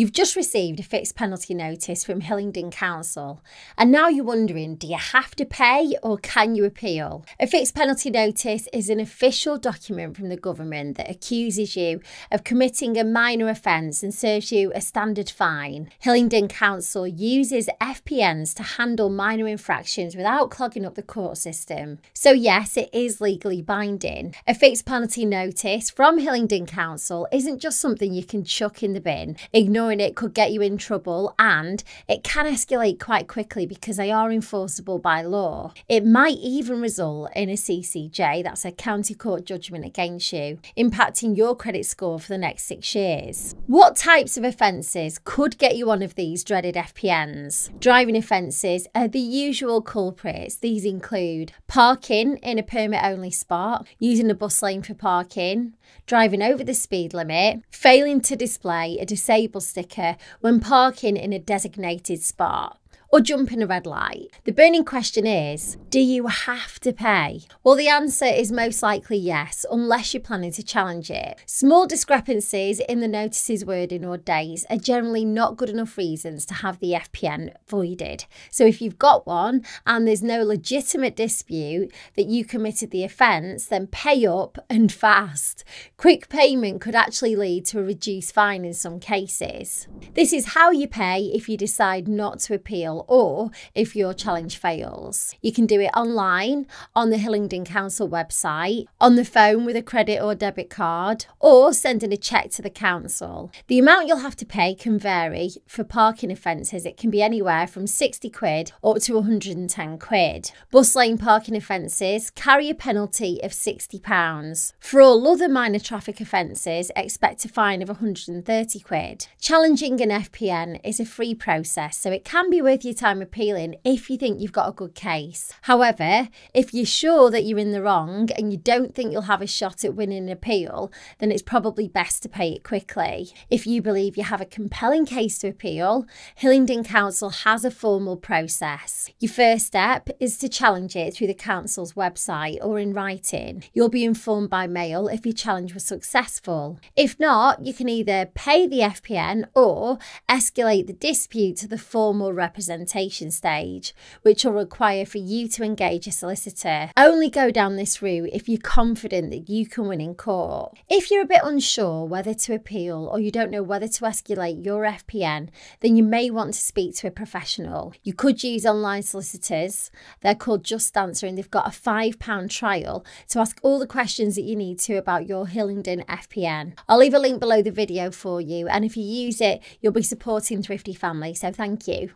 You've just received a fixed penalty notice from Hillingdon Council, and now you're wondering do you have to pay or can you appeal? A fixed penalty notice is an official document from the government that accuses you of committing a minor offence and serves you a standard fine. Hillingdon Council uses FPNs to handle minor infractions without clogging up the court system. So, yes, it is legally binding. A fixed penalty notice from Hillingdon Council isn't just something you can chuck in the bin. Ignoring it could get you in trouble and it can escalate quite quickly because they are enforceable by law. It might even result in a CCJ, that's a county court judgment against you, impacting your credit score for the next six years. What types of offences could get you one of these dreaded FPNs? Driving offences are the usual culprits. These include parking in a permit only spot, using a bus lane for parking, driving over the speed limit, failing to display a disabled sticker when parking in a designated spot, or jumping a red light? The burning question is do you have to pay? Well, the answer is most likely yes, unless you're planning to challenge it. Small discrepancies in the notice's wording or dates are generally not good enough reasons to have the FPN voided. So if you've got one and there's no legitimate dispute that you committed the offence, then pay up and fast. Quick payment could actually lead to a reduced fine in some cases. This is how you pay if you decide not to appeal or if your challenge fails. You can do it online on the Hillingdon Council website, on the phone with a credit or debit card, or sending a cheque to the council. The amount you'll have to pay can vary. For parking offences, it can be anywhere from 60 quid up to 110 quid. Bus lane parking offences carry a penalty of £60. For all other minor traffic offences, expect a fine of 130 quid. Challenging an FPN is a free process, so it can be worth your time appealing if you think you've got a good case. However, if you're sure that you're in the wrong and you don't think you'll have a shot at winning an appeal, then it's probably best to pay it quickly. If you believe you have a compelling case to appeal, Hillingdon Council has a formal process. Your first step is to challenge it through the council's website or in writing. You'll be informed by mail if your challenge was successful. If not, you can either pay the FPN or escalate the dispute to the formal stage, which will require for you to engage a solicitor. Only go down this route if you're confident that you can win in court. If you're a bit unsure whether to appeal or you don't know whether to escalate your FPN, then you may want to speak to a professional. You could use online solicitors. They're called Just Answer and they've got a £5 trial to ask all the questions that you need to about your Hillingdon FPN. I'll leave a link below the video for you and if you use it, you'll be supporting Thrifty Family, so thank you.